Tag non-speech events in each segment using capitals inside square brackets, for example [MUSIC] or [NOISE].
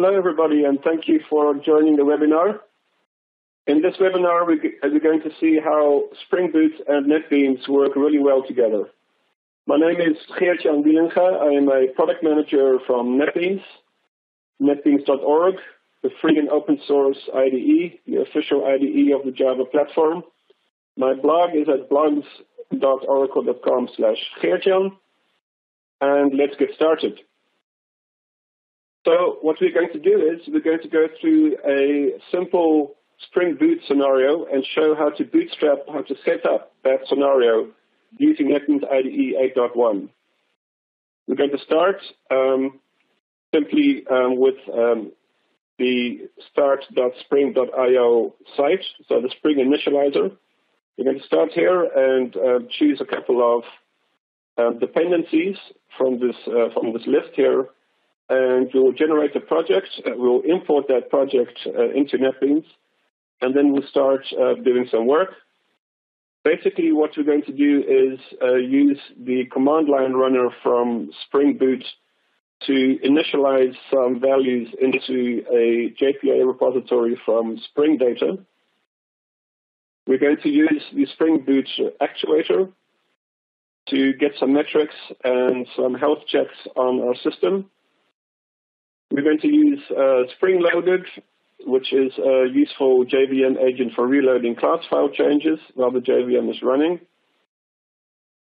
Hello, everybody, and thank you for joining the webinar. In this webinar, we're going to see how Spring Boot and NetBeans work really well together. My name is Geertjan Wielenga. I am a product manager from NetBeans, netbeans.org, the free and open source IDE, the official IDE of the Java platform. My blog is at blogs.oracle.com slash. And let's get started. So what we're going to do is we're going to go through a simple Spring Boot scenario and show how to bootstrap, how to set up that scenario using NetBeans IDE 8.1. We're going to start um, simply um, with um, the start.spring.io site, so the Spring initializer. We're going to start here and uh, choose a couple of uh, dependencies from this uh, from this list here and we'll generate a project. Uh, we'll import that project uh, into NetBeans, and then we'll start uh, doing some work. Basically, what we're going to do is uh, use the command line runner from Spring Boot to initialize some values into a JPA repository from Spring Data. We're going to use the Spring Boot actuator to get some metrics and some health checks on our system. We're going to use uh, Spring Loaded, which is a useful JVM agent for reloading class file changes while the JVM is running.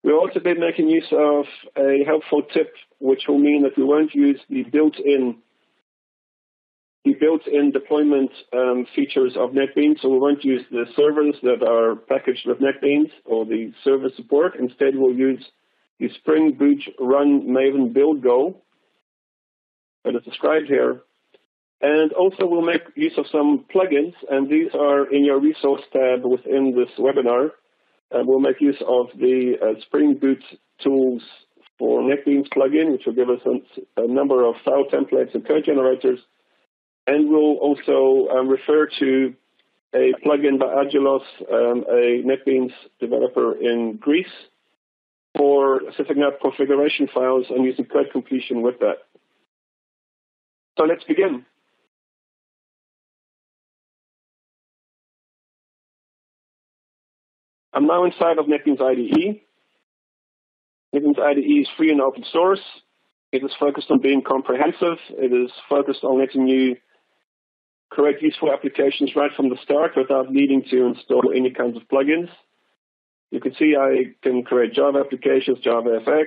We'll also be making use of a helpful tip, which will mean that we won't use the built-in the built-in deployment um, features of NetBeans, so we won't use the servers that are packaged with NetBeans or the server support. Instead, we'll use the Spring Boot Run Maven Build Go, that is described here. And also we'll make use of some plugins, and these are in your resource tab within this webinar. And we'll make use of the uh, Spring Boot tools for NetBeans plugin, which will give us a, number of file templates and code generators. And we'll also um, refer to a plugin by Aggelos, um, a NetBeans developer in Greece, for setting up configuration files and using code completion with that. So let's begin. I'm now inside of NetBeans IDE. NetBeans IDE is free and open source. It is focused on being comprehensive. It is focused on letting you create useful applications right from the start without needing to install any kinds of plugins. You can see I can create Java applications, JavaFX,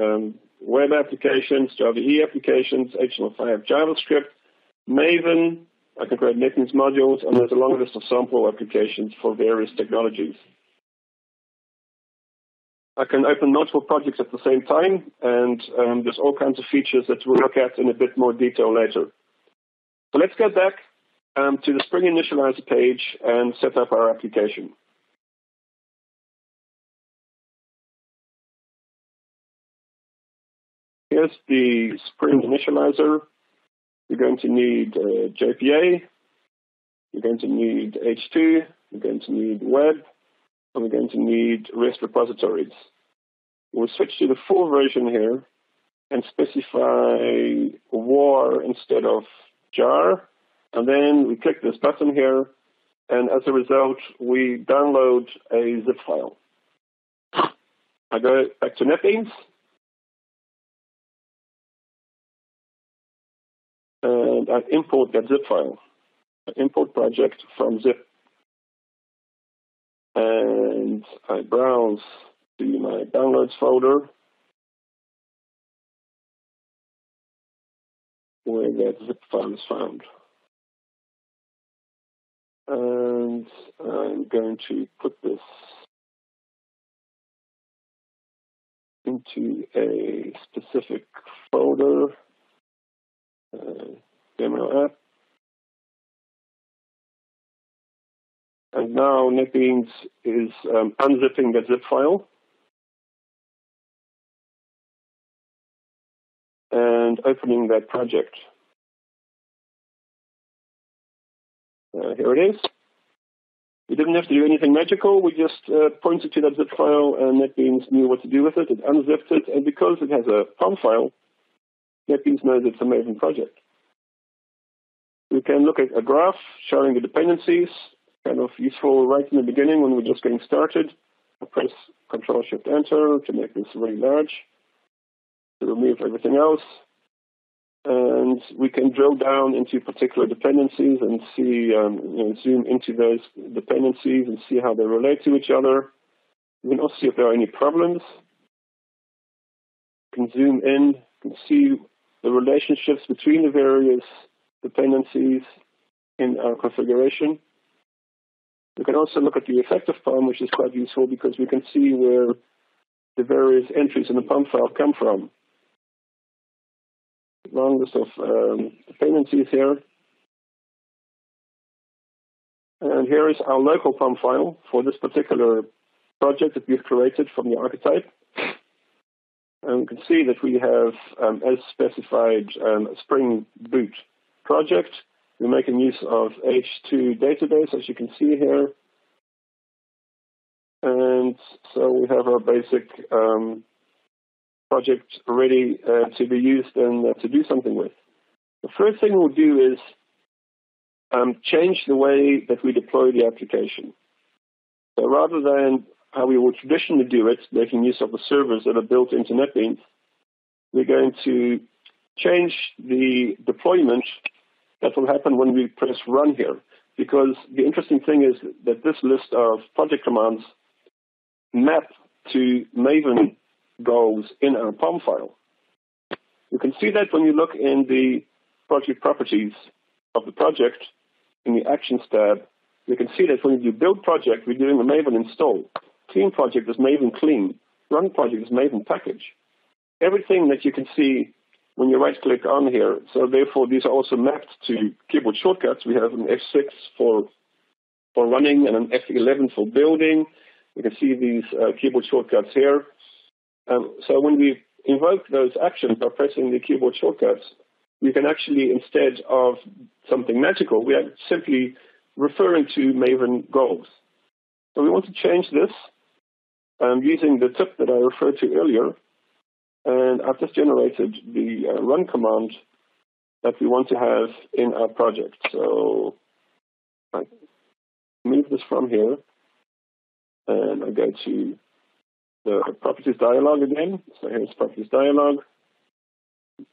um, web applications, Java E applications, HTML5, JavaScript, Maven, I can create NetBeans modules, and there's a long list of sample applications for various technologies. I can open multiple projects at the same time, and um, there's all kinds of features that we'll look at in a bit more detail later. So let's get back um, to the Spring Initializer page and set up our application. Here's the Spring initializer. You're going to need uh, JPA. You're going to need H2. You're going to need web. And we're going to need REST repositories. We'll switch to the full version here and specify war instead of jar. And then we click this button here. And as a result, we download a zip file. I go back to NetBeans. I import that zip file. I import project from zip. And I browse to my downloads folder where that zip file is found. And I'm going to put this into a specific folder uh, And now NetBeans is um, unzipping that zip file and opening that project. Uh, here it is. We didn't have to do anything magical. We just uh, pointed to that zip file, and NetBeans knew what to do with it. It unzipped it, and because it has a POM file, NetBeans knows it's a Maven project. We can look at a graph showing the dependencies, kind of useful right in the beginning when we're just getting started. I press Control Shift Enter to make this really large, to remove everything else. And we can drill down into particular dependencies and see, um, you know, zoom into those dependencies and see how they relate to each other. We can also see if there are any problems. We can zoom in, and see the relationships between the various dependencies in our configuration. We can also look at the effective POM, which is quite useful because we can see where the various entries in the POM file come from. Long list of um, dependencies here. And here is our local POM file for this particular project that we've created from the archetype. And we can see that we have, um, as specified, um, a Spring Boot project. We're making use of H2 database, as you can see here. And so we have our basic um, project ready uh, to be used and uh, to do something with. The first thing we'll do is um, change the way that we deploy the application. So rather than how we would traditionally do it, making use of the servers that are built into NetBeans, we're going to change the deployment that will happen when we press run here. Because the interesting thing is that this list of project commands map to Maven goals in our POM file. You can see that when you look in the project properties of the project in the Actions tab, you can see that when you do build project, we're doing a Maven install. Clean project is Maven clean. Run project is Maven package. Everything that you can see when you right click on here, so therefore these are also mapped to keyboard shortcuts. We have an F6 for for running and an F11 for building. You can see these uh, keyboard shortcuts here. Um, so when we invoke those actions by pressing the keyboard shortcuts, we can actually, instead of something magical, we are simply referring to Maven goals. So we want to change this um, using the tip that I referred to earlier. And I've just generated the uh, run command that we want to have in our project. So I move this from here, and I go to the properties dialog again. So here's properties dialog.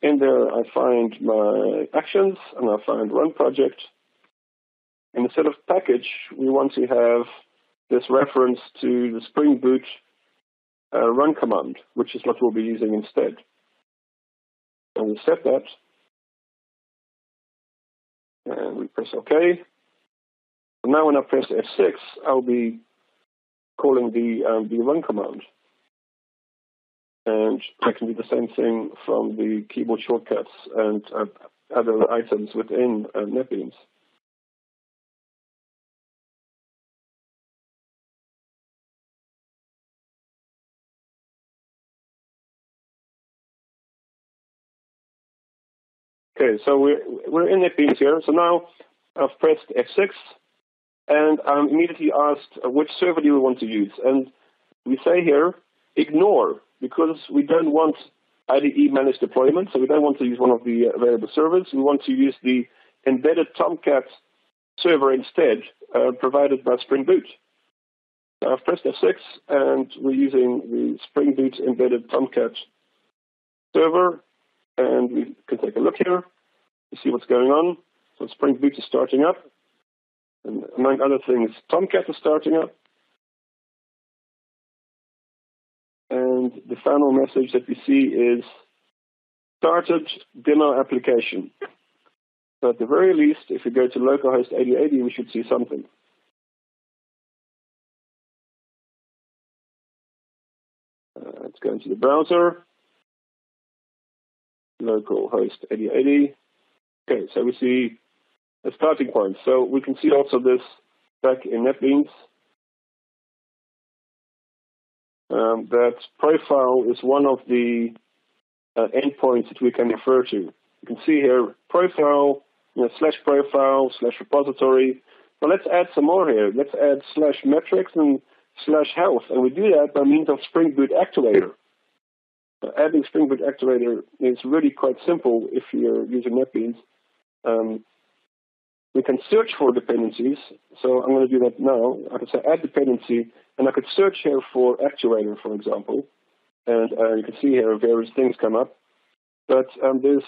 In there, I find my actions, and I find run project. And instead of package, we want to have this reference to the Spring Boot uh, run command, which is what we'll be using instead. And we set that, and we press OK. And now when I press F6, I'll be calling the, um, the run command. And I can do the same thing from the keyboard shortcuts and uh, other items within uh, NetBeans. Okay, so we're, we're in NetBeans here. So now I've pressed F6 and I'm immediately asked uh, which server do we want to use. And we say here, ignore, because we don't want IDE managed deployment, so we don't want to use one of the available servers. We want to use the embedded Tomcat server instead, uh, provided by Spring Boot. So I've pressed F6, and we're using the Spring Boot embedded Tomcat server, and we can take a look here see what's going on. So Spring Boot is starting up. And among other things, Tomcat is starting up. And the final message that we see is started demo application. So at the very least, if we go to localhost 8080, we should see something. Uh, let's go into the browser, localhost 8080. Okay, so we see a starting point. So we can see also this back in NetBeans. Um, that profile is one of the uh, endpoints that we can refer to. You can see here profile, you know, slash profile, slash repository. Well, let's add some more here. Let's add slash metrics and slash health. And we do that by means of Spring Boot Actuator. Uh, adding Spring Boot Actuator is really quite simple if you're using NetBeans. Um, We can search for dependencies. So I'm going to do that now. I can say add dependency, and I could search here for actuator, for example. And uh, you can see here various things come up. But um, there's,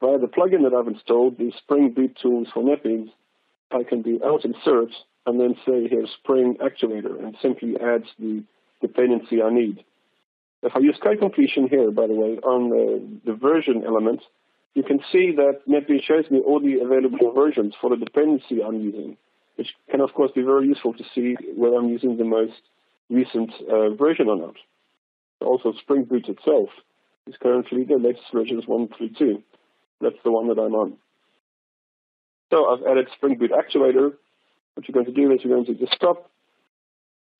by the plugin that I've installed, the Spring Boot tools for NetBeans, I can do Alt Insert and then say here Spring Actuator and simply adds the dependency I need. If I use code completion here, by the way, on the, the version element, you can see that NetBeans shows me all the available versions for the dependency I'm using, which can, of course, be very useful to see whether I'm using the most recent uh, version or not. Also, Spring Boot itself is currently the latest version is 1.3.2. That's the one that I'm on. So I've added Spring Boot Actuator. What you're going to do is you're going to just stop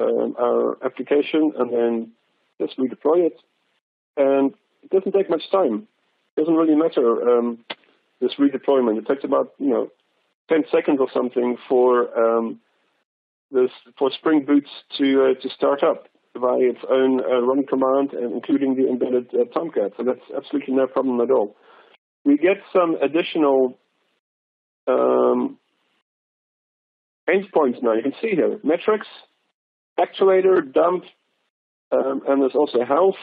um, our application and then just redeploy it. And it doesn't take much time. Doesn't really matter, um, this redeployment. It takes about, you know, 10 seconds or something for um, this for Spring Boot to uh, to start up via its own uh, run command, and including the embedded uh, Tomcat. So that's absolutely no problem at all. We get some additional um, endpoints now. You can see here metrics, actuator, dump, um, and there's also health,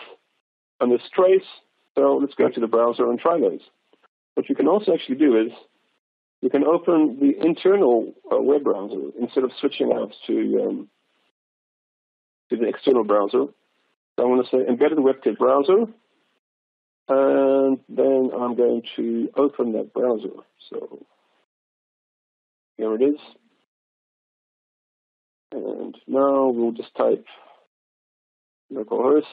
and there's trace. So let's go to the browser and try those. What you can also actually do is you can open the internal uh, web browser instead of switching out to um, to the external browser. So I'm going to say embedded WebKit browser, and then I'm going to open that browser. So here it is. And now we'll just type localhost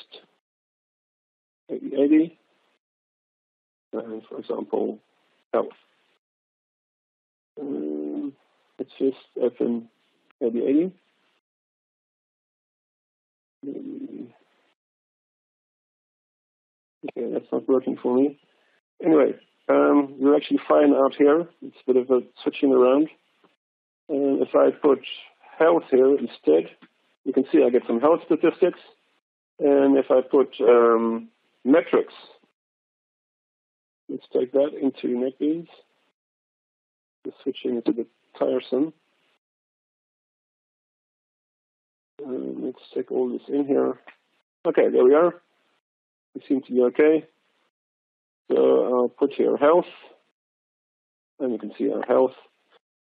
8080, and for example, health. Um, it's just FM 8080. Okay, that's not working for me. Anyway, um, we're actually fine out here. It's a bit of a switching around. And if I put health here instead, you can see I get some health statistics. And if I put um, metrics, let's take that into NetBeans. Just switching it a bit tiresome. Um, let's take all this in here. Okay, there we are. We seem to be okay. So I'll put here health, and you can see our health.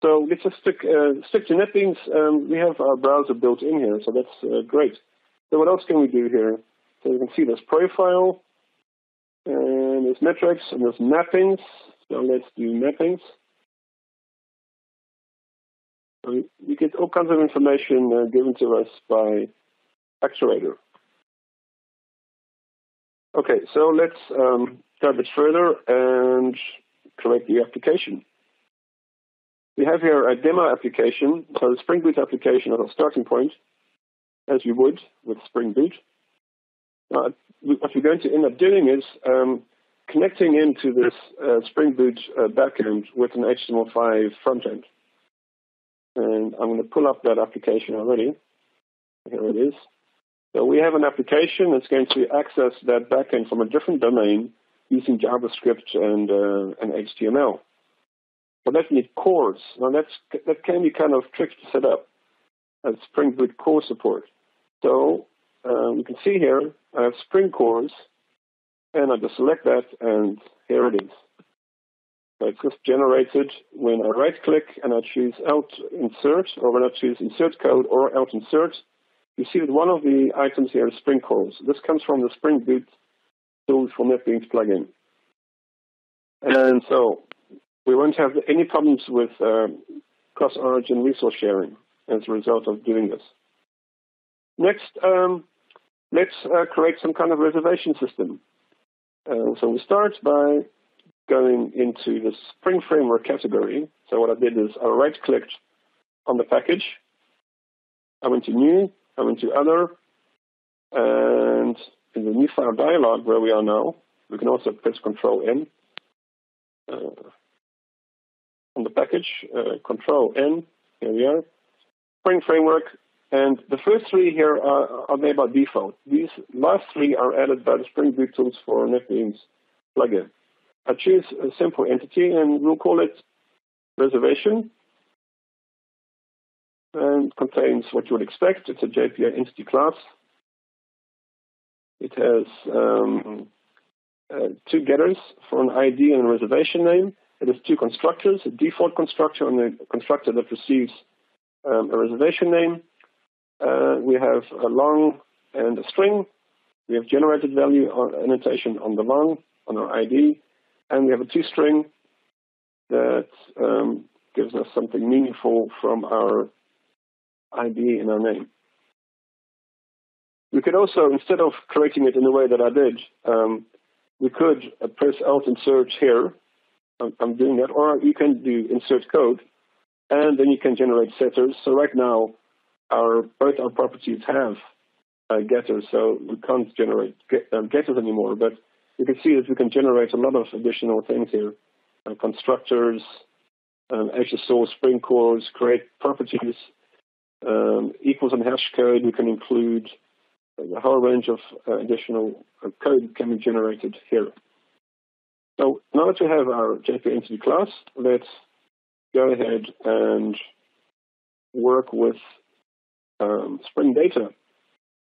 So let's just stick, uh, stick to NetBeans. Um, we have our browser built in here, so that's uh, great. So what else can we do here? So you can see this profile, and metrics, and there's mappings. So let's do mappings. We get all kinds of information uh, given to us by Actuator. Okay, so let's um, go a bit further and create the application. We have here a demo application, so the Spring Boot application as a starting point, as you would with Spring Boot. Uh, what we're going to end up doing is um, connecting into this uh, Spring Boot uh, backend with an HTML5 frontend. And I'm going to pull up that application already. Here it is. So we have an application that's going to access that backend from a different domain using JavaScript and, uh, and HTML. But that needs CORS. Now that's, that can be kind of tricky to set up as Spring Boot core support. So you can see here, I have Spring CORS, and I just select that, and here it is. So it's just generated when I right-click and I choose Alt Insert, or when I choose Insert Code or Alt Insert. You see that one of the items here is Spring CORS. This comes from the Spring Boot tools for NetBeans plugin. And so we won't have any problems with uh, cross-origin resource sharing as a result of doing this. Next, um, let's uh, create some kind of reservation system. Uh, so we start by going into the Spring Framework category. So what I did is I right-clicked on the package. I went to New, I went to Other, and in the New File dialog where we are now, we can also press Control N. Uh, on the package, uh, Control N, here we are. Spring Framework, and the first three here are, are made by default. These last three are added by the Spring Boot tools for NetBeans plugin. I choose a simple entity and we'll call it reservation. and contains what you would expect. It's a JPA entity class. It has um, uh, two getters for an ID and a reservation name. It has two constructors, a default constructor and a constructor that receives um, a reservation name. Uh, we have a long and a string. We have generated value annotation on the long, on our ID, and we have a toString that um, gives us something meaningful from our ID in our name. We could also, instead of creating it in the way that I did, um, we could uh, press Alt Insert here. I'm, I'm, doing that. Or you can do Insert Code, and then you can generate setters. So right now, our both our properties have uh, getters, so we can't generate get, uh, getters anymore. But you can see that we can generate a lot of additional things here. Uh, constructors, um, Source, Spring CORS, create properties, um, equals and hash code. We can include a whole range of uh, additional uh, code can be generated here. So now that we have our JPA entity class, let's go ahead and work with um, Spring Data.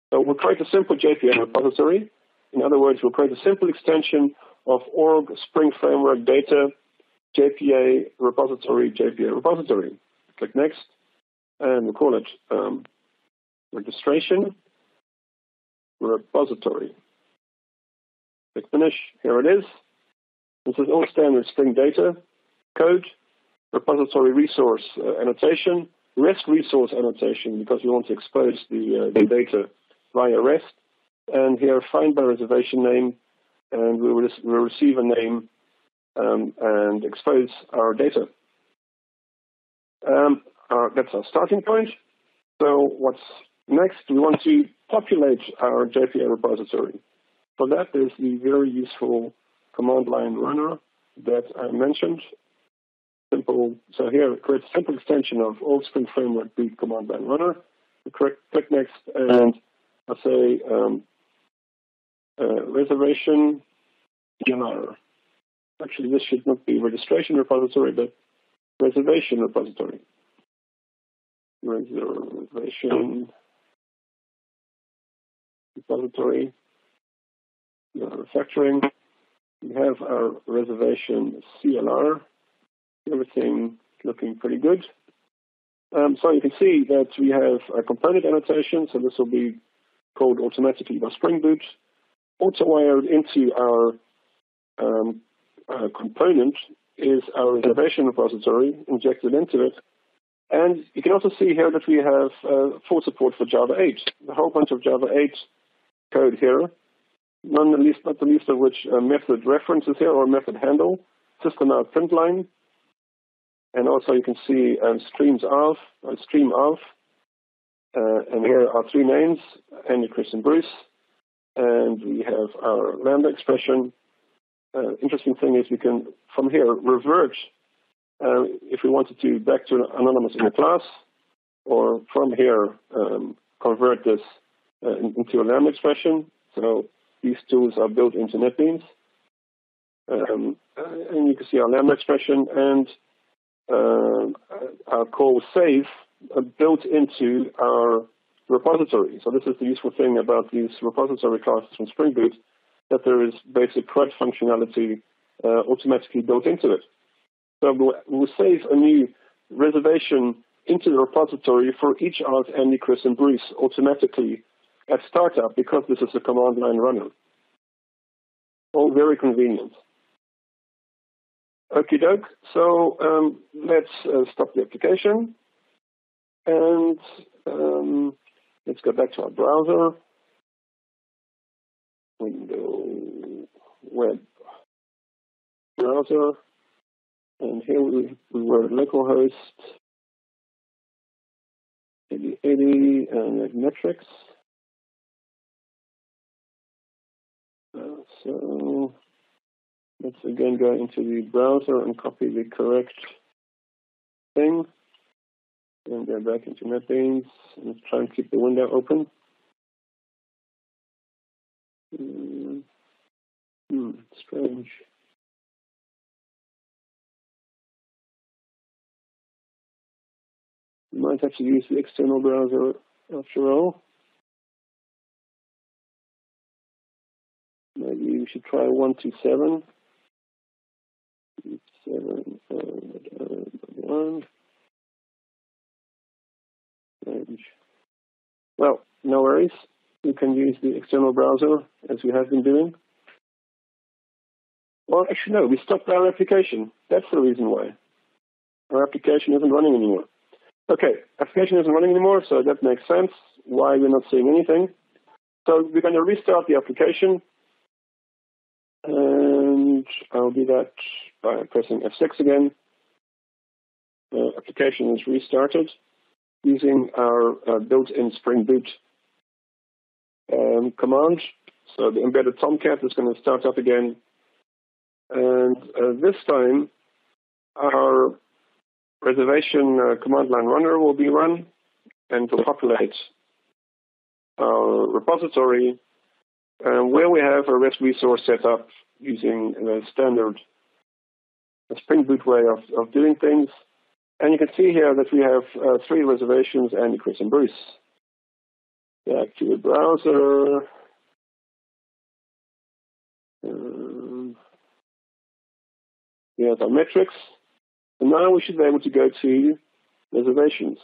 So we'll create a simple JPA repository. In other words, we'll create a simple extension of org Spring Framework Data JPA repository, JPA repository. Click Next, and we'll call it um, registration repository. Click Finish. Here it is. This is all standard Spring Data code, repository resource uh, annotation, REST resource annotation because we want to expose the, uh, the data via REST. And here, find by reservation name, and we will, we'll receive a name um, and expose our data. Um, our, that's our starting point. So what's next? We want to populate our JPA repository. For that, there's the very useful command line runner that I mentioned. Simple. So here, it creates a simple extension of old Spring Framework Boot command line runner. Click, click next, and I'll say um, uh, reservation DNR. Actually, this should not be registration repository, but reservation repository. Reservation repository, refactoring. We have our reservation CLR. Everything looking pretty good. Um, so you can see that we have a component annotation. So this will be called automatically by Spring Boot, auto-wired into our um, uh, component is our reservation repository injected into it. And you can also see here that we have uh, full support for Java 8, a whole bunch of Java 8 code here, none the least, not the least of which uh, method references here or method handle, system out print line, and also you can see um, streams of, uh, stream of, uh, and here are three names, Andy, Chris, and Bruce, and we have our Lambda expression. Uh, interesting thing is we can, from here, revert uh, if we wanted to back to anonymous in class, or from here, um, convert this uh, into a Lambda expression. So these tools are built into NetBeans. Um, and you can see our Lambda expression and uh, our call save uh, built into our repository. So this is the useful thing about these repository classes from Spring Boot, that there is basic CRUD functionality uh, automatically built into it. So we'll save a new reservation into the repository for each of Andy, Chris, and Bruce automatically at startup because this is a command line runner. All very convenient. Okie doke. So um, let's uh, stop the application and um, let's go back to our browser. Window web browser. And here we, we were localhost 8080 and metrics. So let's again go into the browser and copy the correct thing. And go back into NetBeans and try and keep the window open. Hmm, hmm strange. You might have to use the external browser after all. Maybe we should try 127. 7, 1. Well, no worries. You can use the external browser as we have been doing. Well, actually, no, we stopped our application. That's the reason why. Our application isn't running anymore. Okay, application isn't running anymore, so that makes sense why we're not seeing anything. So we're going to restart the application. And I'll do that by pressing F6 again. The application is restarted using our uh, built-in Spring Boot um, command. So the embedded Tomcat is going to start up again. And uh, this time, our reservation uh, command line runner will be run and will populate our repository uh, where we have a REST resource set up using the standard Spring Boot way of, of doing things. And you can see here that we have uh, three reservations, Andy, Chris, and Bruce. Back to the browser. Um, here's our metrics. And now we should be able to go to reservations.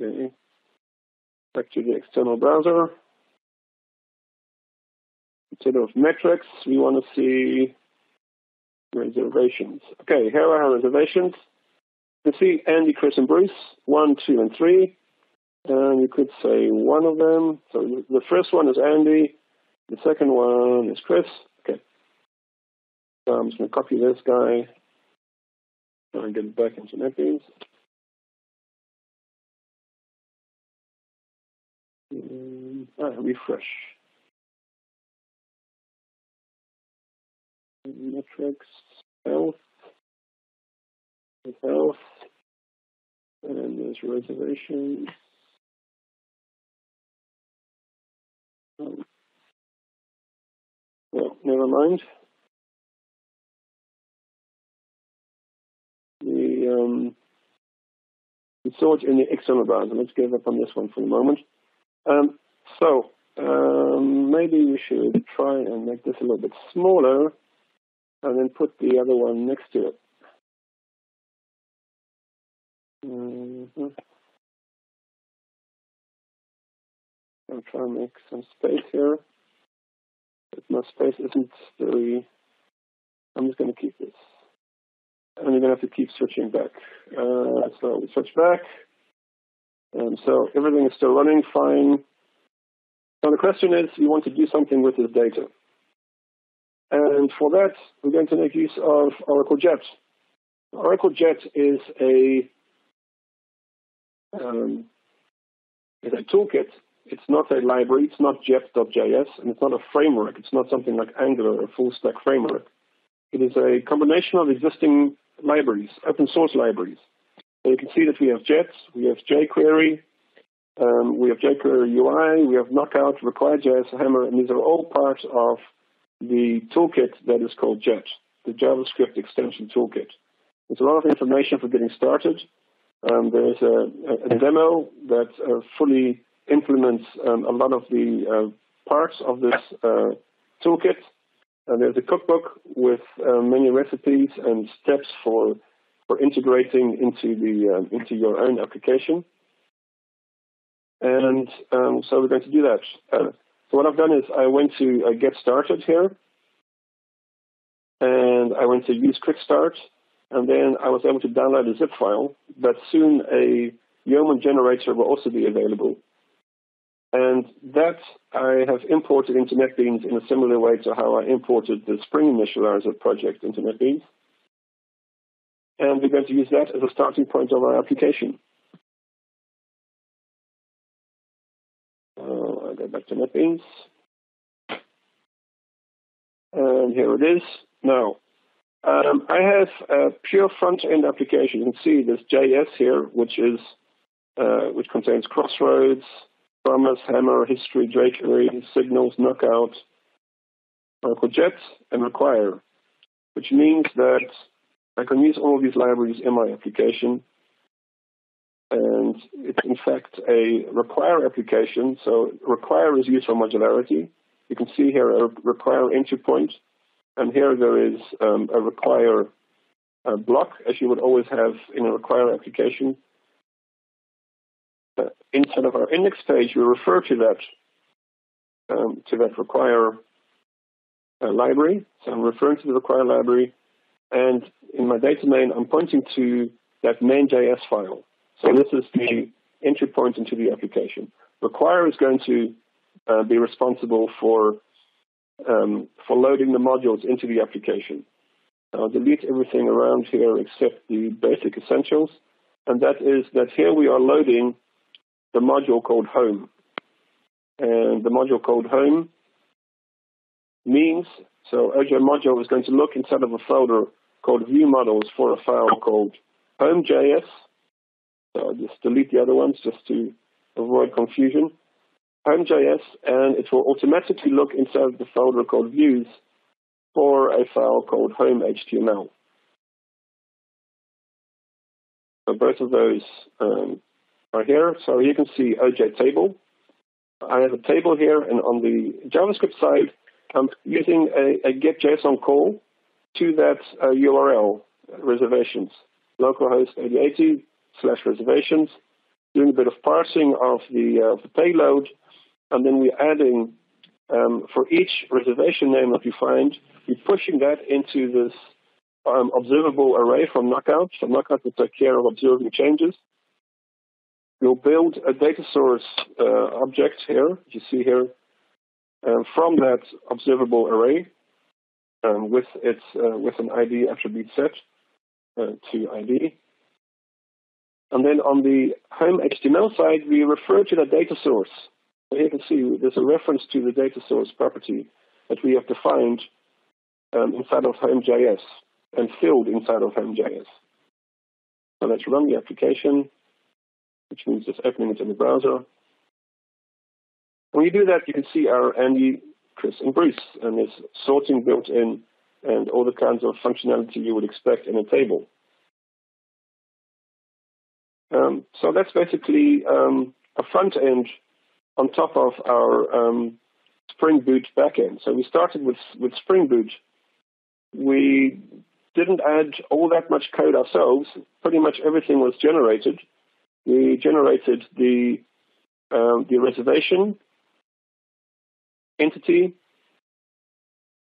Okay. Back to the external browser. Instead of metrics, we want to see reservations. Okay, here are our reservations. You can see Andy, Chris, and Bruce, one, two, and three. And you could say one of them. So the first one is Andy. The second one is Chris. Okay. So I'm just going to copy this guy and get it back into NetBeans. Refresh. Metrics, health, health, and there's reservations. Um, well, never mind. The um, we saw it in the external browser. Let's give up on this one for a moment. Um, so um, maybe we should try and make this a little bit smaller and then put the other one next to it. Mm -hmm. I'll try and make some space here. If my space isn't very, I'm just going to keep this. And you're going to have to keep switching back. Uh, so we switch back. And so everything is still running fine. So the question is, we want to do something with this data. And for that, we're going to make use of Oracle Jet. Oracle Jet is a um, is a toolkit it's not a library, it's not jet.js, and it's not a framework. It's not something like Angular or full stack framework. It is a combination of existing libraries, open source libraries. So you can see that we have Jet, we have jQuery, um, we have jQuery UI, we have Knockout, Require.js, Hammer, and these are all parts of the toolkit that is called Jet, the JavaScript extension toolkit. There's a lot of information for getting started. Um, there's a, a, demo that uh, fully implements um, a lot of the uh, parts of this uh, toolkit. Uh, there's a cookbook with uh, many recipes and steps for for integrating into the um, into your own application. And um, so we're going to do that. Uh, so what I've done is I went to uh, get started here, and I went to use quick start, and then I was able to download a zip file. But soon a Yeoman generator will also be available. And that I have imported into NetBeans in a similar way to how I imported the Spring Initializer project into NetBeans. And we're going to use that as a starting point of our application. And here it is. Now, um, I have a pure front-end application. You can see this JS here, which is uh, which contains Crossroads, promise, hammer, history, jQuery, signals, knockout, Oracle Jet, and require, which means that I can use all these libraries in my application. And it's in fact a require application. So require is used for modularity. You can see here a require entry point. And here there is um, a require uh, block, as you would always have in a require application. Uh, inside of our index page, we refer to that um, to that require uh, library. So I'm referring to the require library, and in my data main, I'm pointing to that main.js file. So this is the entry point into the application. Require is going to uh, be responsible for um, for loading the modules into the application. I'll delete everything around here except the basic essentials, and that is that here we are loading the module called home. And the module called home means, so OJ module is going to look inside of a folder called view models for a file called home.js. So I'll just delete the other ones just to avoid confusion. Home.js, and it will automatically look inside the folder called views for a file called home.html. So both of those um, are here. So you can see OJ table. I have a table here, and on the JavaScript side, I'm using a, a getJSON call to that uh, URL, reservations, localhost 8080 slash reservations, doing a bit of parsing of the, uh, of the payload, and then we're adding, um, for each reservation name that we find, we're pushing that into this um, observable array from Knockout. So Knockout will take care of observing changes. We'll build a data source uh, object here, you see here, um, from that observable array um, with its uh, with an ID attribute set uh, to ID. And then on the home HTML side, we refer to the data source. So you can see there's a reference to the data source property that we have defined um, inside of home.js and filled inside of home.js. So let's run the application, which means just opening it in the browser. When you do that, you can see our Andy, Chris, and Bruce, and there's sorting built in and all the kinds of functionality you would expect in a table. Um, so that's basically um, a front end on top of our um, Spring Boot backend. So we started with, with Spring Boot we didn't add all that much code ourselves. Pretty much everything was generated. We generated the um, the reservation entity,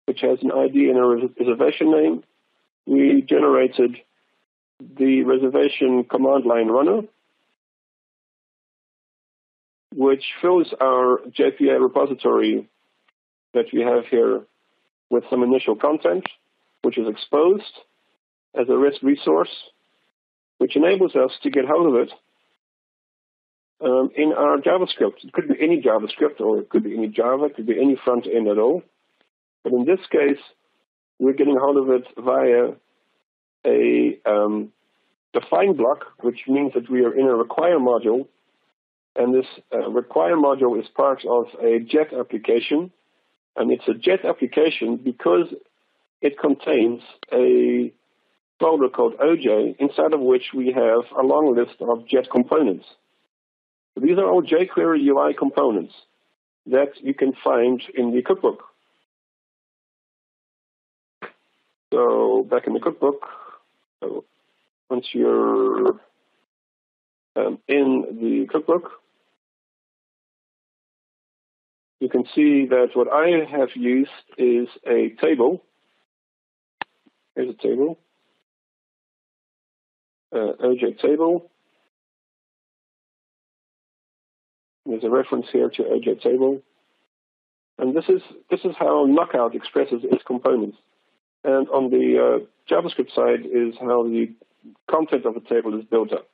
which has an ID and a reservation name. We generated the reservation command line runner, which fills our JPA repository that we have here with some initial content which is exposed as a REST resource, which enables us to get hold of it um, in our JavaScript. It could be any JavaScript, or it could be any Java, it could be any front end at all. But in this case, we're getting hold of it via a um, block, which means that we are in a require module, and this uh, require module is part of a JET application, and it's a JET application because it contains a folder called OJ, inside of which we have a long list of JET components. These are all jQuery UI components that you can find in the cookbook. So back in the cookbook, so once you're um, in the cookbook, you can see that what I have used is a table Here's a table. Uh, OJ table. There's a reference here to OJ table. And this is, this is how Knockout expresses its components. And on the uh, JavaScript side is how the content of a table is built up.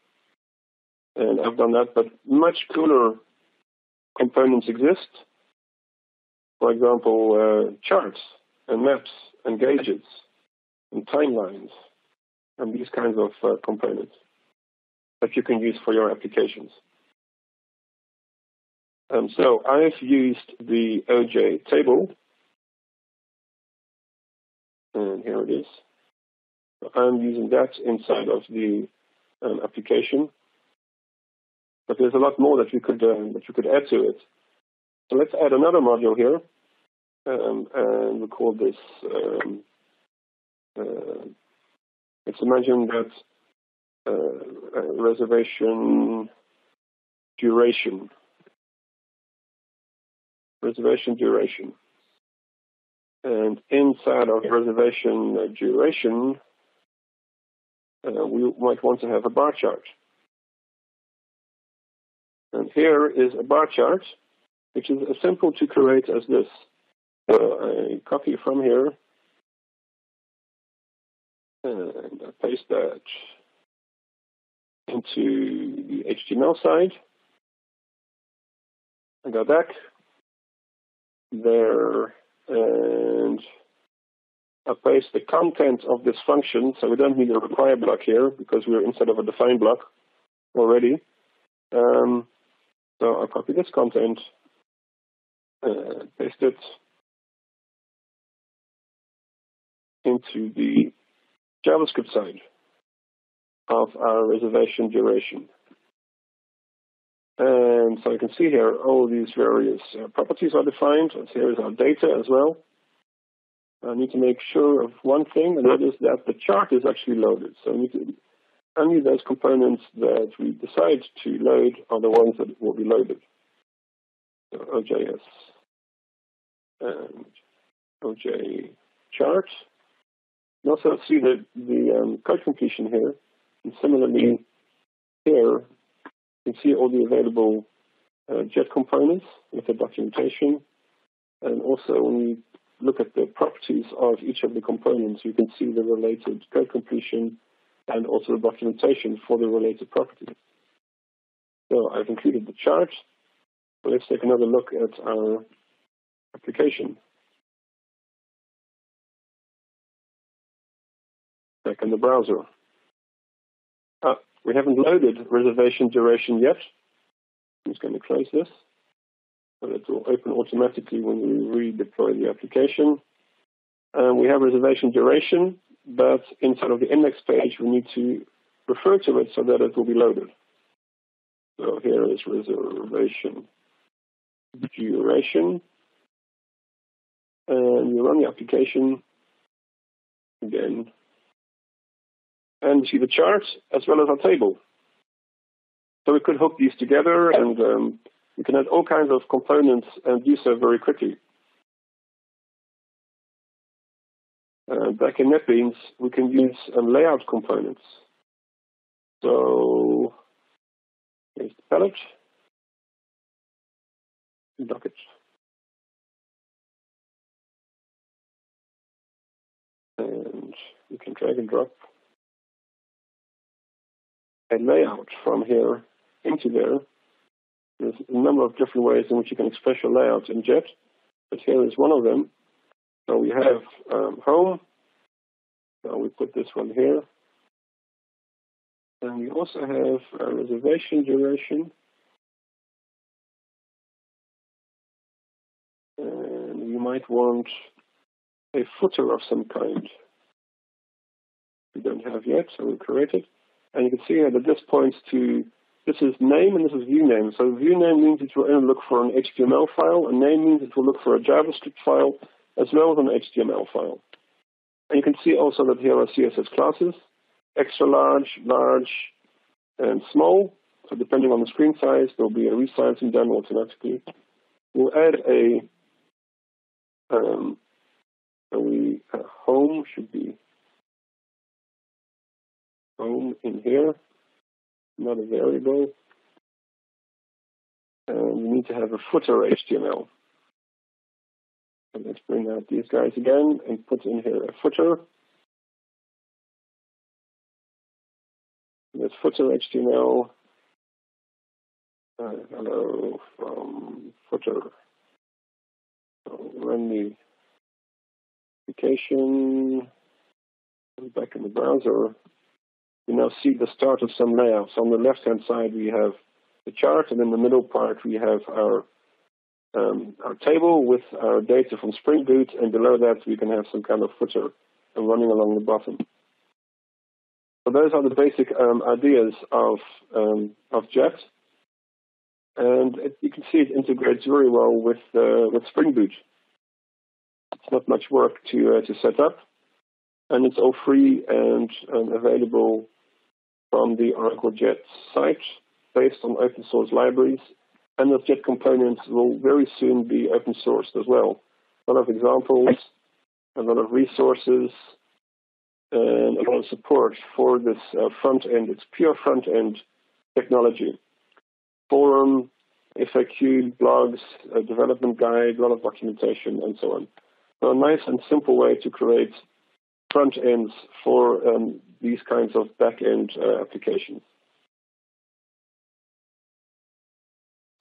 And I've done that, but much cooler components exist. For example, uh, charts and maps and gauges and timelines and these kinds of uh, components that you can use for your applications. Um, so I've used the OJ table, and here it is. I'm using that inside of the um, application, but there's a lot more that we could uh, that you could add to it. So let's add another module here, um, and we call this. Um, uh, let's imagine that uh, reservation duration. Reservation duration. And inside of reservation duration, uh, we might want to have a bar chart. And here is a bar chart, which is as simple to create as this. So I copy from here, and I paste that into the HTML side. I go back there and I paste the content of this function. So we don't need a require block here because we're inside of a define block already. Um, so I copy this content, uh, paste it into the JavaScript side of our reservation duration. And so you can see here all these various uh, properties are defined. And here is our data as well. I need to make sure of one thing, and that is that the chart is actually loaded. So only those components that we decide to load are the ones that will be loaded. So OJS and OJ chart. You also see the, the um, code completion here. And similarly, here, you can see all the available uh, JET components with the documentation. And also, when you look at the properties of each of the components, you can see the related code completion and also the documentation for the related properties. So I've included the chart. So let's take another look at our application. Back in the browser. Uh, we haven't loaded reservation duration yet. I'm just going to close this. So it will open automatically when we redeploy the application. And we have reservation duration, but inside of the index page, we need to refer to it so that it will be loaded. So here is reservation duration. And you run the application again and see the charts as well as our table. So we could hook these together and um, we can add all kinds of components and do so very quickly. Uh, back in NetBeans, we can use um, layout components. So here's the palette, docket. And we can drag and drop a layout from here into there. There's a number of different ways in which you can express your layout in JET, but here is one of them. So we have um, home. So we put this one here. And we also have a reservation duration. And you might want a footer of some kind. We don't have yet, so we'll create it. And you can see here that this points to, this is name and this is view name. So view name means it will only look for an HTML file, and name means it will look for a JavaScript file as well as an HTML file. And you can see also that here are CSS classes, extra large, large, and small. So depending on the screen size, there'll be a resizing done automatically. We'll add a, um, uh, home should be home in here, not a variable. And we need to have a footer HTML. So let's bring out these guys again and put in here a footer. This footer HTML. Uh, hello from footer. So run the application. Back in the browser you now see the start of some layouts. On the left-hand side, we have the chart, and in the middle part, we have our um, our table with our data from Spring Boot, and below that we can have some kind of footer running along the bottom. So those are the basic um, ideas of um, of Jet, and it, you can see it integrates very well with uh, with Spring Boot. It's not much work to uh, to set up, and it's all free and um, available from the Oracle Jet site based on open source libraries and those JET components will very soon be open sourced as well. A lot of examples, a lot of resources, and a lot of support for this uh, front end. It's pure front end technology. Forum, FAQ, blogs, a development guide, a lot of documentation, and so on. So a nice and simple way to create front ends for um, these kinds of back end uh, applications.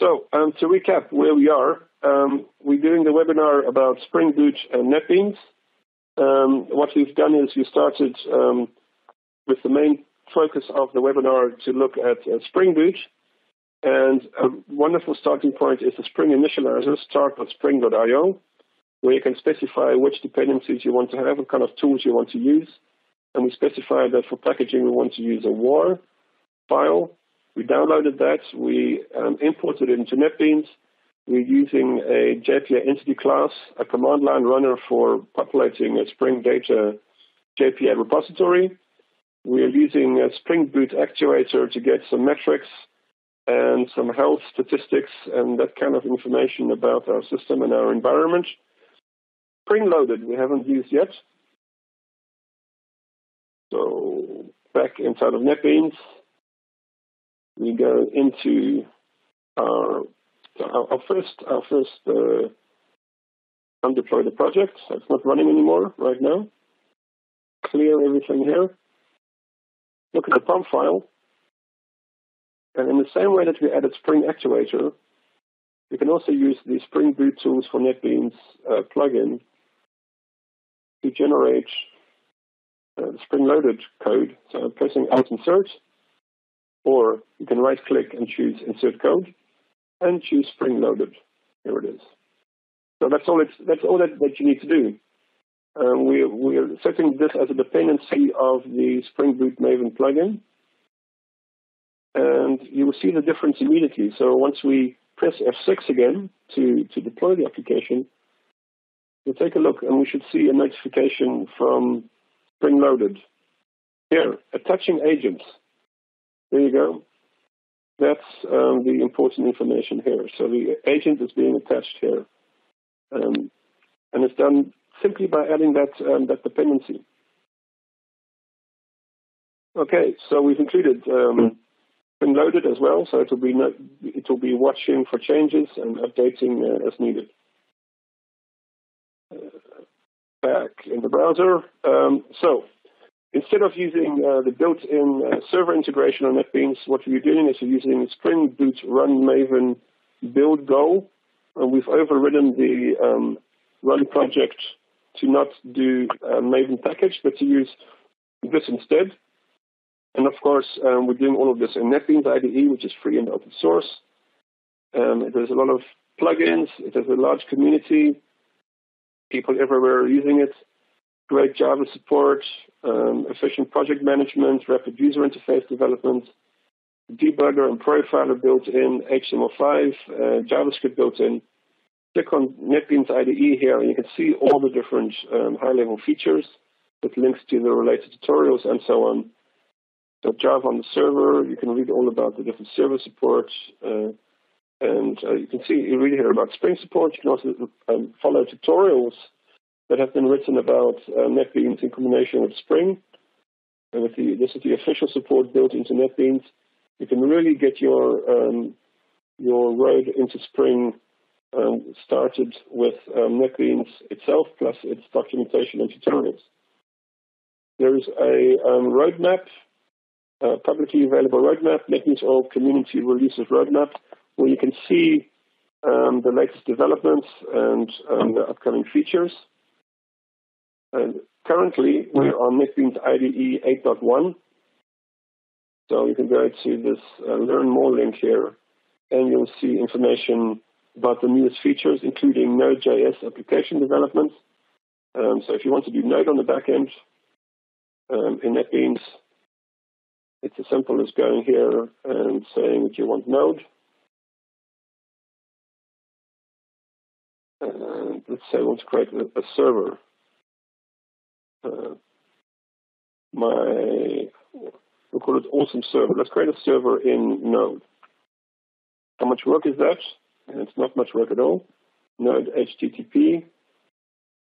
So um, to recap where we are, um, we're doing the webinar about Spring Boot and NetBeans. Um, what we've done is we started um, with the main focus of the webinar to look at uh, Spring Boot. And a wonderful starting point is the Spring Initializr, start with spring.io, where you can specify which dependencies you want to have, what kind of tools you want to use. And we specify that for packaging, we want to use a WAR file we downloaded that. We um, imported it into NetBeans. We're using a JPA entity class, a command line runner for populating a Spring Data JPA repository. We are using a Spring Boot actuator to get some metrics and some health statistics and that kind of information about our system and our environment. Spring Loaded we haven't used yet. So back inside of NetBeans, we go into our, our, our first our first uh, undeploy the project. It's not running anymore right now. Clear everything here. Look at the POM file. And in the same way that we added Spring Actuator, we can also use the Spring Boot tools for NetBeans uh, plugin to generate uh, Spring Loaded code. So I'm pressing Alt Insert, or you can right click and choose insert code and choose spring loaded. Here it is. So that's all, it's, that's all that, that you need to do. Um, we, we are setting this as a dependency of the Spring Boot Maven plugin. And you will see the difference immediately. So once we press F6 again to, to deploy the application, we'll take a look and we should see a notification from Spring Loaded. Here, attaching agents. There you go. That's um, the important information here. So the agent is being attached here. Um, and it's done simply by adding that, um, that dependency. Okay, so we've included um, Spring Loaded as well, so it will be it will be watching for changes and updating uh, as needed. Uh, back in the browser. Um, so Instead of using uh, the built-in uh, server integration on NetBeans, what we're doing is we're using Spring Boot Run Maven build Go, and we've overridden the um, Run project to not do a Maven package, but to use this instead. And of course, um, we're doing all of this in NetBeans IDE, which is free and open source. Um, there's a lot of plugins. It has a large community. People everywhere are using it great Java support, um, efficient project management, rapid user interface development, debugger and profiler built in, HTML5, uh, JavaScript built in. Click on NetBeans IDE here and you can see all the different um, high-level features with links to the related tutorials and so on. So Java on the server, you can read all about the different server support, uh, and uh, you can see, you read here about Spring support. You can also um, follow tutorials that have been written about uh, NetBeans in combination with Spring. And with the, this is the official support built into NetBeans. You can really get your um, your road into Spring um, started with um, NetBeans itself, plus its documentation and tutorials. There is a um, roadmap, a publicly available roadmap, NetBeans Org Community Releases Roadmap, where you can see um, the latest developments and um, the upcoming features. And currently, we're on NetBeans IDE 8.1. So you can go to this uh, Learn More link here, and you'll see information about the newest features, including Node.js application development. Um, so if you want to do Node on the back end um, in NetBeans, it's as simple as going here and saying that you want Node. Let's say I want to create a, a server. Uh, my, we'll call it awesome server. Let's create a server in Node. How much work is that? And it's not much work at all. Node HTTP.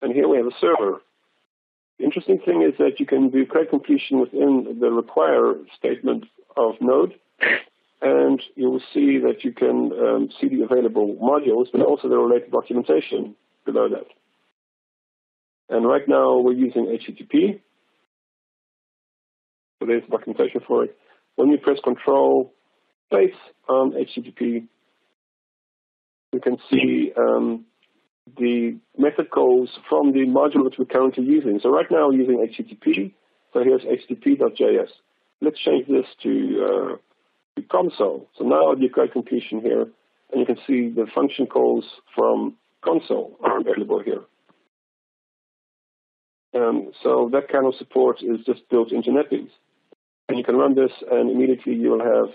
And here we have a server. The interesting thing is that you can do code completion within the require statement of Node, and you will see that you can um, see the available modules, but also the related documentation below that. And right now we're using HTTP, so there's documentation for it. When you press Control space on HTTP, you can see um, the method calls from the module that we're currently using. So right now we're using HTTP. So here's http.js. Let's change this to, uh, to console. So now you code completion here, and you can see the function calls from console are available here. Um, so that kind of support is just built into NetBeans. And you can run this, and immediately you will have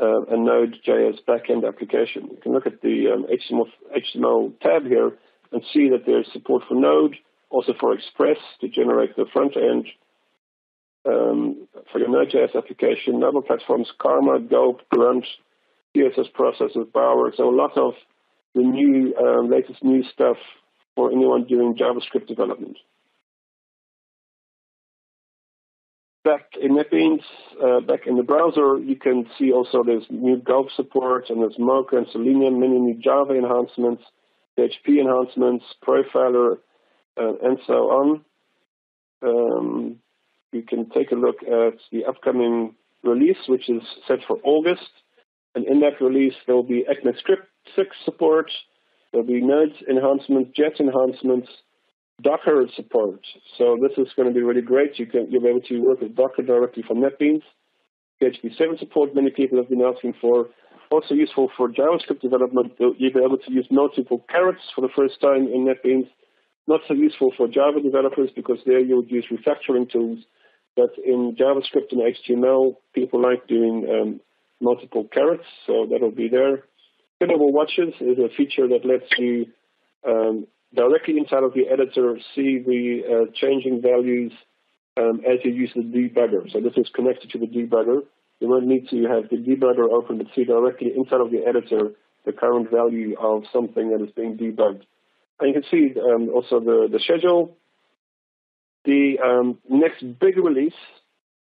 uh, a Node.js backend application. You can look at the um, HTML, HTML tab here and see that there's support for Node, also for Express to generate the front end um, for your Node.js application, Node platforms, Karma, Dope, Grunt, CSS processors, Bower. So a lot of the new, um, latest new stuff for anyone doing JavaScript development. back in NetBeans, uh, back in the browser, you can see also there's new Gulp support and there's Mocha and Selenium, many new Java enhancements, PHP enhancements, Profiler, uh, and so on. Um, you can take a look at the upcoming release, which is set for August. And in that release, there will be ECMAScript 6 support, there'll be Node enhancements, Jet enhancements, Docker support. So this is going to be really great. You can, you'll be able to work with Docker directly from NetBeans. PHP 7 support, many people have been asking for. Also useful for JavaScript development. You'll be able to use multiple carets for the first time in NetBeans. Not so useful for Java developers because there you would use refactoring tools. But in JavaScript and HTML, people like doing um, multiple carets, so that'll be there. Pinnable watches is a feature that lets you um, directly inside of the editor see the uh, changing values um, as you use the debugger. So this is connected to the debugger. You won't need to have the debugger open, but see directly inside of the editor the current value of something that is being debugged. And you can see um, also the, the schedule. The um, next big release,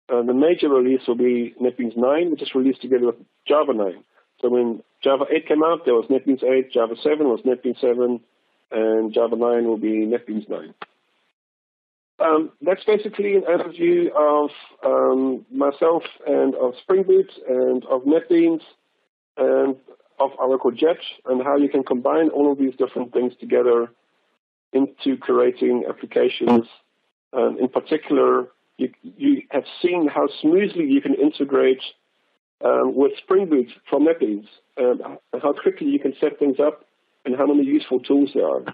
uh, the major release will be NetBeans 9, which is released together with Java 9. So when Java 8 came out, there was NetBeans 8, Java 7 was NetBeans 7, and Java 9 will be NetBeans 9. Um, that's basically an overview of um, myself and of Spring Boot and of NetBeans and of Oracle Jet and how you can combine all of these different things together into creating applications. Um, in particular, you, you, have seen how smoothly you can integrate um, with Spring Boot from NetBeans and how quickly you can set things up and how many useful tools there are.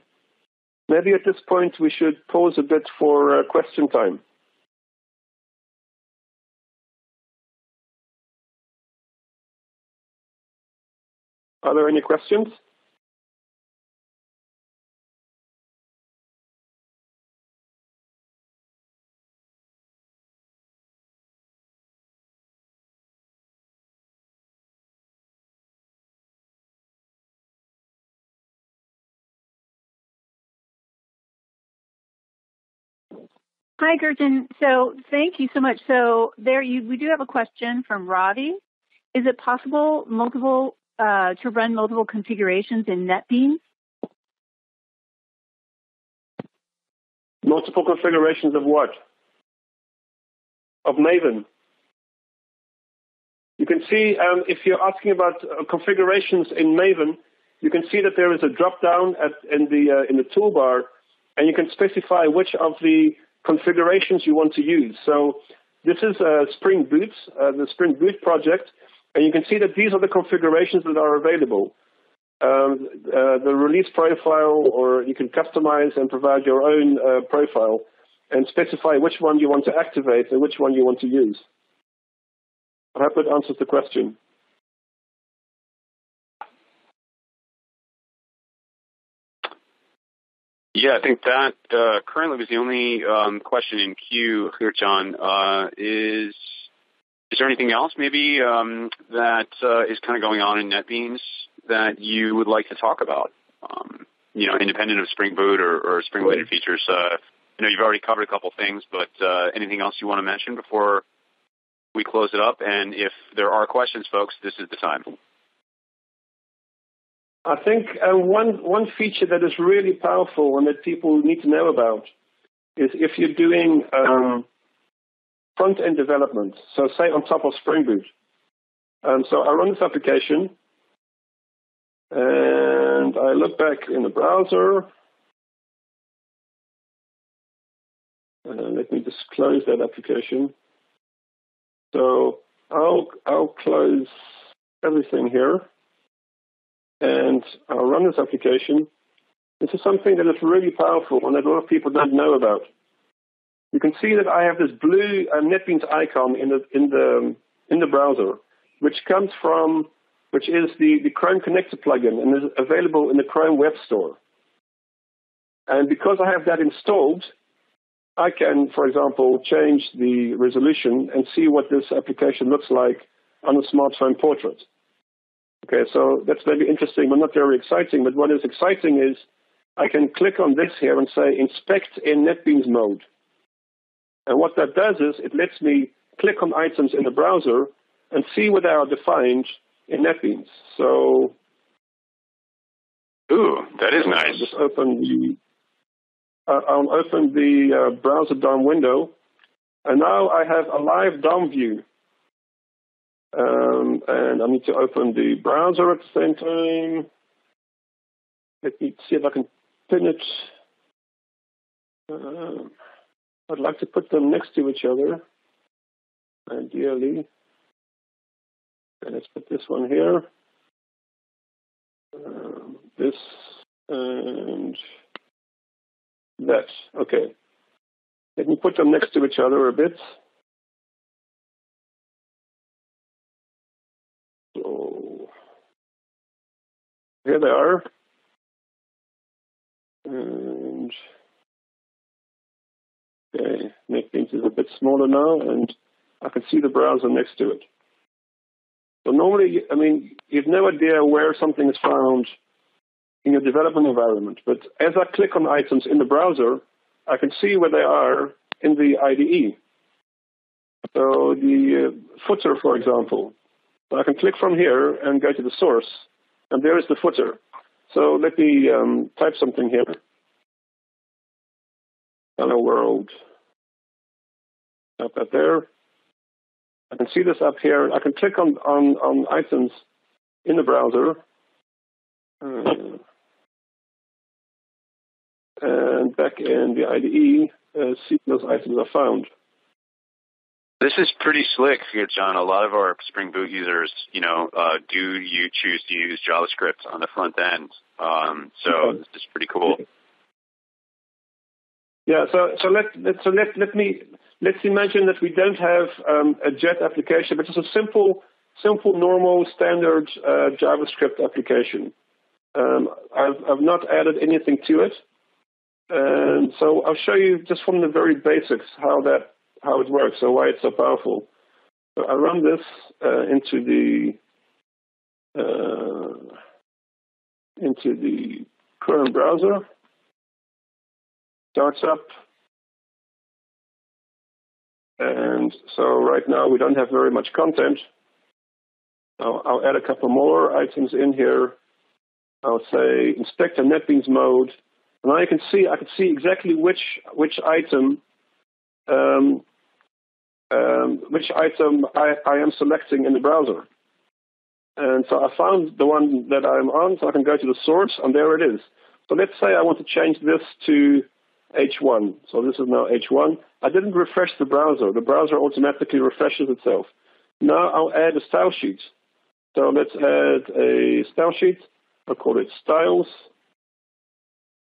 Maybe at this point we should pause a bit for uh, question time. Are there any questions? Hi, Geertjan. So thank you so much. So there, you, we do have a question from Ravi. Is it possible multiple uh, to run multiple configurations in NetBeans? Multiple configurations of what? Of Maven. You can see um, if you're asking about uh, configurations in Maven, you can see that there is a drop down in the uh, in the toolbar, and you can specify which of the configurations you want to use. So this is uh, Spring Boot, uh, the Spring Boot project, and you can see that these are the configurations that are available. um, uh, the release profile, or you can customize and provide your own uh, profile and specify which one you want to activate and which one you want to use. I hope that answers the question. Yeah, I think that uh, currently was the only um, question in queue here, John. Uh, is is there anything else maybe um, that uh, is kind of going on in NetBeans that you would like to talk about? Um, you know, independent of Spring Boot or, or Spring related features. Uh, I know you've already covered a couple things, but uh, anything else you want to mention before we close it up? And if there are questions, folks, this is the time. I think uh, one one feature that is really powerful and that people need to know about is if you're doing um, front end development. So say on top of Spring Boot. Um, so I run this application and I look back in the browser. Uh, let me just close that application. So I'll I'll close everything here and I'll run this application. This is something that is really powerful and that a lot of people don't know about. You can see that I have this blue uh, NetBeans icon in the in the in the browser, which comes from which is the, the Chrome Connector plugin and is available in the Chrome Web Store. And because I have that installed, I can, for example, change the resolution and see what this application looks like on a smartphone portrait. Okay, so that's maybe interesting, but not very exciting. But what is exciting is I can click on this here and say inspect in NetBeans mode. And what that does is it lets me click on items in the browser and see where they are defined in NetBeans. So, ooh, that is nice. I'll just open the uh, I'll open the uh, browser DOM window, and now I have a live DOM view. Um, and I need to open the browser at the same time. Let me see if I can pin it. Uh, I'd like to put them next to each other, ideally. And let's put this one here. Um, this and that. Okay. Let me put them next to each other a bit. So here they are. And okay, NetBeans is a bit smaller now, and I can see the browser next to it. So normally, I mean, you have no idea where something is found in your development environment. But as I click on items in the browser, I can see where they are in the IDE. So the uh, footer, for example, I can click from here and go to the source, and there is the footer. So let me um, type something here. Hello world. That there. I can see this up here. I can click on, on, on items in the browser. Uh, and back in the IDE, uh, see those items are found. This is pretty slick John. A lot of our Spring Boot users, you know, uh, do you choose to use JavaScript on the front end. Um, so this is pretty cool. Yeah. So so let, let so let let me let's imagine that we don't have um, a JET application, but just a simple, simple, normal, standard uh, JavaScript application. Um, I've, I've, not added anything to it. And so I'll show you just from the very basics how that how it works, so why it's so powerful. So I run this uh, into the uh, into the Chrome browser. Starts up and so right now we don't have very much content. I'll, I'll add a couple more items in here. I'll say inspect a NetBeans mode. And now you can see, I can see exactly which, which item, um, um, which item I, I am selecting in the browser. And so I found the one that I'm on, so I can go to the source, and there it is. So let's say I want to change this to H1. So this is now H1. I didn't refresh the browser. The browser automatically refreshes itself. Now I'll add a style sheet. So let's add a style sheet. I'll call it styles.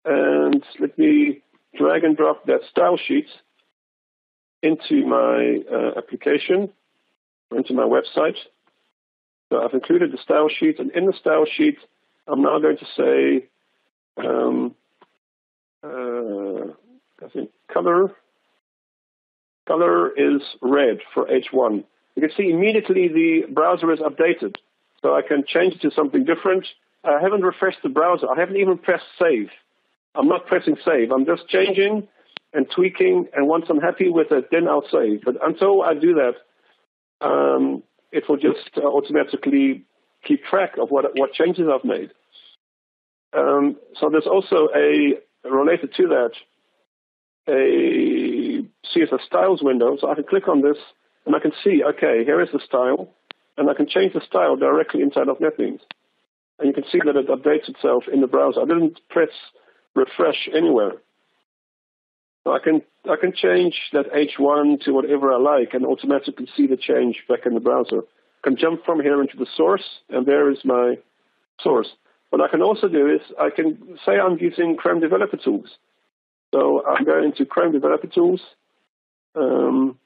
And let me drag and drop that style sheet into my uh, application, or into my website. So I've included the style sheet, and in the style sheet, I'm now going to say, um, uh, I think color, color is red for H1. You can see immediately the browser is updated. So I can change it to something different. I haven't refreshed the browser. I haven't even pressed save. I'm not pressing save. I'm just changing and tweaking. And once I'm happy with it, then I'll save. But until I do that, um, it will just uh, automatically keep track of what what changes I've made. Um, so there's also a related to that a CSS styles window. So I can click on this and I can see, okay, here is the style, and I can change the style directly inside of NetBeans. And you can see that it updates itself in the browser. I didn't press refresh anywhere. I can I can change that H1 to whatever I like and automatically see the change back in the browser. I can jump from here into the source, and there is my source. What I can also do is I can say I'm using Chrome Developer Tools. So I'm going to Chrome Developer Tools. Um,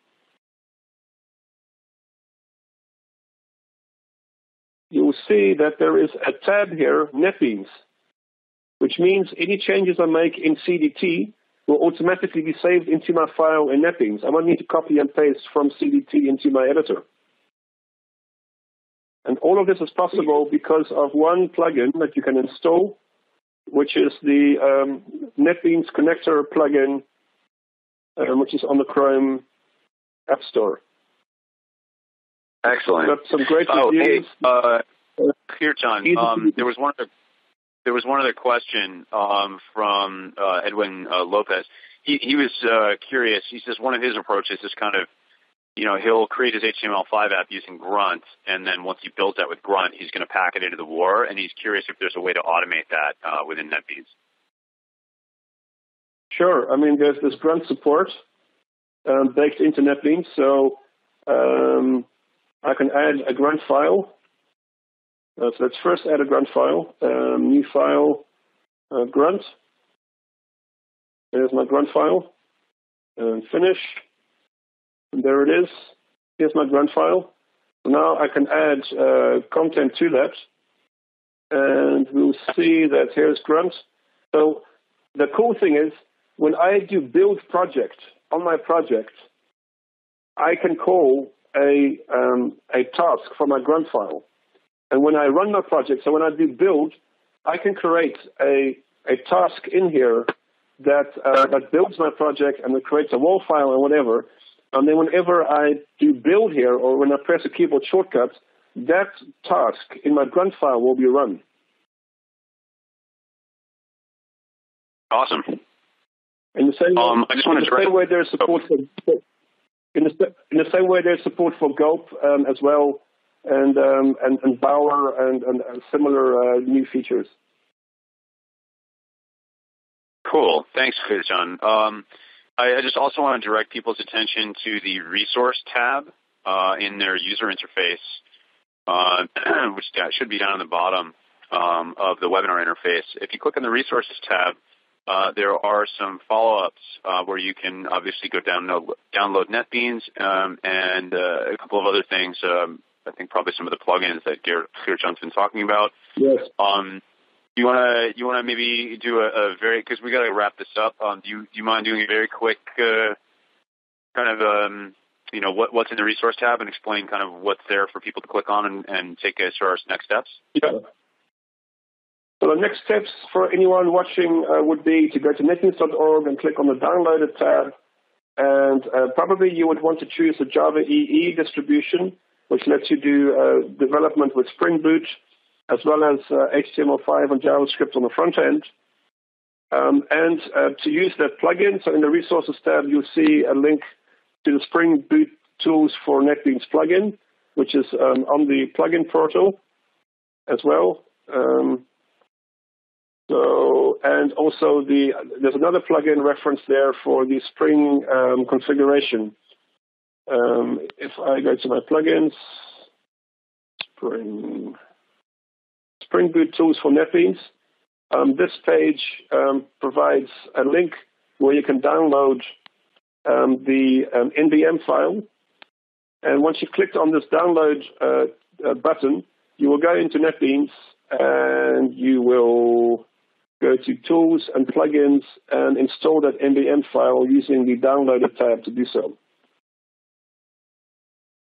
you will see that there is a tab here, NetBeans, which means any changes I make in CDT will automatically be saved into my file in NetBeans. I won't need to copy and paste from CDT into my editor. And all of this is possible because of one plugin that you can install, which is the um, NetBeans connector plugin, uh, which is on the Chrome App Store. Excellent. Got some great oh, reviews. Hey, uh, here, John. Um, there was one other, there was one other question um, from uh, Edwin uh, Lopez. He, he was uh, curious. He says one of his approaches is kind of, you know, he'll create his HTML5 app using Grunt, and then once he builds that with Grunt, he's going to pack it into the war. And he's curious if there's a way to automate that uh, within NetBeans. Sure. I mean, there's this Grunt support um, baked into NetBeans, so um, I can add a grunt file. Uh, so let's first add a grunt file. Um, new file, uh, grunt. There's my grunt file. And finish. And there it is. Here's my grunt file. So now I can add uh, content to that. And we'll see that here's grunt. So the cool thing is, when I do build project on my project, I can call a, um, a task from my grunt file. And when I run my project, so when I do build, I can create a, a task in here that, uh, that builds my project and it creates a WAR file or whatever. And then whenever I do build here or when I press a keyboard shortcut, that task in my grunt file will be run. Awesome. In the same, um, I just want to the same way there's support for, in the, in the same way, there's support for Gulp um, as well, and um, and, and Bower and, and similar uh, new features. Cool. Thanks, John. Um, I, I, just also want to direct people's attention to the resource tab uh, in their user interface, uh, [CLEARS THROAT] which should be down on the bottom um, of the webinar interface. If you click on the resources tab, uh, there are some follow-ups uh, where you can obviously go download, download NetBeans um, and uh, a couple of other things. Um, I think probably some of the plugins that Geert, John's been talking about. Yes. Um, you want to you want to maybe do a, a very because we got to wrap this up. Um, do you do you mind doing a very quick uh, kind of um, you know what what's in the resource tab and explain kind of what's there for people to click on and, and take us to our next steps? Yeah. So the next steps for anyone watching uh, would be to go to netbeans.org and click on the downloaded tab. And uh, probably you would want to choose the Java EE distribution, which lets you do uh, development with Spring Boot, as well as HTML5 uh, and JavaScript on the front end. Um, and uh, to use that plugin, so in the resources tab, you'll see a link to the Spring Boot tools for NetBeans plugin, which is um, on the plugin portal as well. Um, so, and also the there's another plugin reference there for the Spring um, configuration. Um, if I go to my plugins, Spring Spring Boot tools for NetBeans. Um, this page um, provides a link where you can download um, the NBM um, file. And once you click on this download uh, uh, button, you will go into NetBeans and you will go to Tools and Plugins and install that NBM file using the Downloaded tab to do so.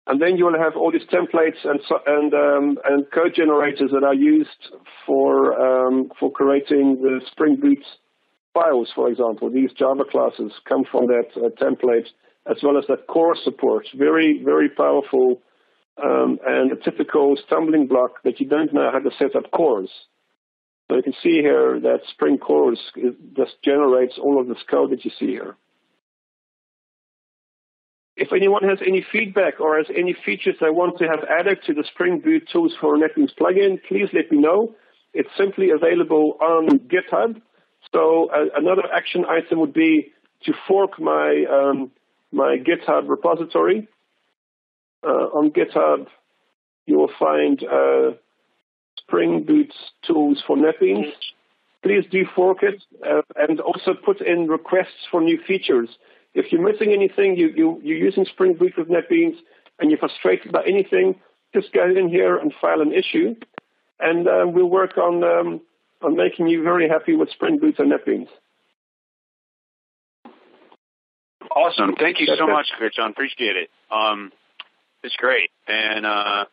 And then you will have all these templates and and um, and code generators that are used for um, for creating the Spring Boot files, for example. These Java classes come from that uh, template, as well as that core support. Very very powerful um, and a typical stumbling block that you don't know how to set up CORS. So you can see here that Spring CORS just generates all of this code that you see here. If anyone has any feedback or has any features they want to have added to the Spring Boot Tools for NetBeans plugin, please let me know. It's simply available on GitHub. So uh, another action item would be to fork my um, my GitHub repository. Uh, on GitHub, you will find uh, Spring Boot tools for NetBeans. Please do fork it uh, and also put in requests for new features. If you're missing anything, you, you, you're using Spring Boot with NetBeans and you're frustrated by anything, just go in here and file an issue, and uh, we'll work on, um, on making you very happy with Spring Boot and NetBeans. Awesome. Thank you so much, John. Appreciate it. Um, it's great. And uh,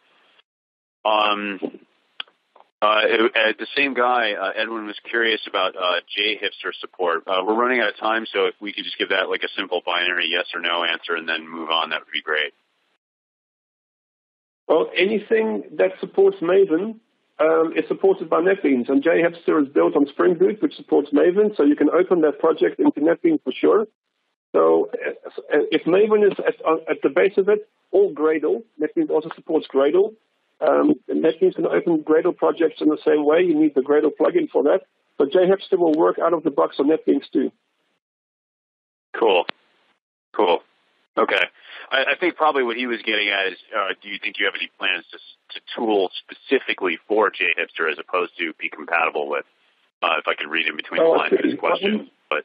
um, uh, it, the same guy, uh, Edwin, was curious about uh, JHipster support. Uh, we're running out of time, so if we could just give that like a simple binary yes or no answer and then move on, that would be great. Well, anything that supports Maven um, is supported by NetBeans, and JHipster is built on Spring Boot, which supports Maven, so you can open that project into NetBeans for sure. So uh, if Maven is at, at the base of it, all Gradle, NetBeans also supports Gradle. Um, NetBeans can open Gradle projects in the same way. You need the Gradle plugin for that. But JHipster will work out of the box on NetBeans too. Cool. Cool. Okay. I, I think probably what he was getting at is, uh, do you think you have any plans to, to tool specifically for JHipster as opposed to be compatible with? Uh, if I could read in between the oh, lines of his question, but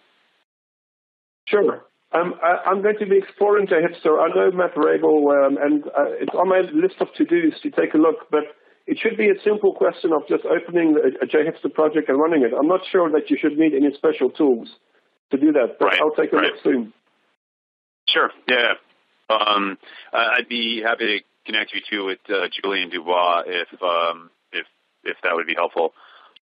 sure. Um, I, am going to be exploring JHipster. I know Matt Raible, um, and uh, it's on my list of to-dos to take a look, but it should be a simple question of just opening a, a JHipster project and running it. I'm not sure that you should need any special tools to do that, but right, I'll take a right. look soon. Sure, yeah. Um, I'd be happy to connect you too with uh, Julien Dubois if um, if if that would be helpful.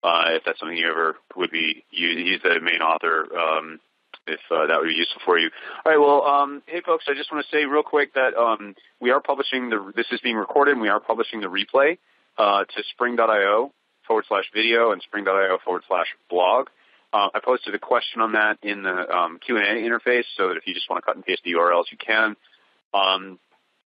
Uh, if that's something you ever would be, he's the main author um, if uh, that would be useful for you. All right. Well, um, hey folks, I just want to say real quick that um, we are publishing the. This is being recorded, and we are publishing the replay uh, to Spring.io forward slash video and Spring.io forward slash blog. Uh, I posted a question on that in the um, Q and A interface, so that if you just want to cut and paste the URLs, you can. Um,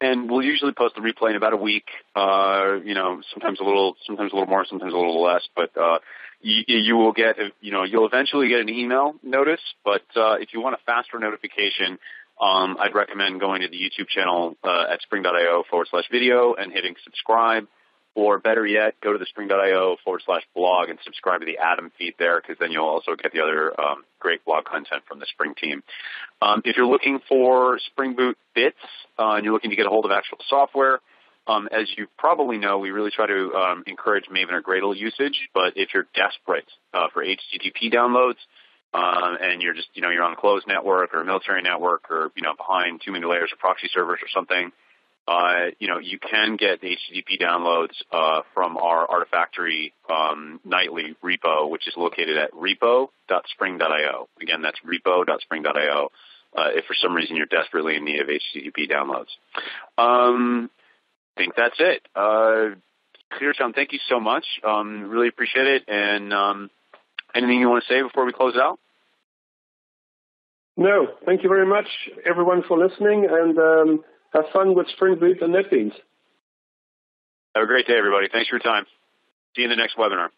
and we'll usually post the replay in about a week. Uh, you know, sometimes a little, sometimes a little more, sometimes a little less. But uh, you, you will get, you know, you'll eventually get an email notice. But uh, if you want a faster notification, um, I'd recommend going to the YouTube channel uh, at spring.io forward slash video and hitting subscribe. Or better yet, go to the spring.io forward slash blog and subscribe to the Atom feed there because then you'll also get the other um, great blog content from the Spring team. Um, if you're looking for Spring Boot bits uh, and you're looking to get a hold of actual software, um, as you probably know, we really try to um, encourage Maven or Gradle usage. But if you're desperate uh, for HTTP downloads, uh, and you're just, you know, you're on a closed network or a military network or, you know, behind too many layers of proxy servers or something, uh, you know, you can get the HTTP downloads uh, from our Artifactory um, nightly repo, which is located at repo.spring.io. Again, that's repo.spring.io. Uh, if for some reason you're desperately in need of HTTP downloads. I think that's it. Uh, Geertjan, thank you so much. Um, really appreciate it. And um, anything you want to say before we close out? No, thank you very much, everyone, for listening, and um, have fun with Spring Boot and NetBeans. Have a great day, everybody. Thanks for your time. See you in the next webinar.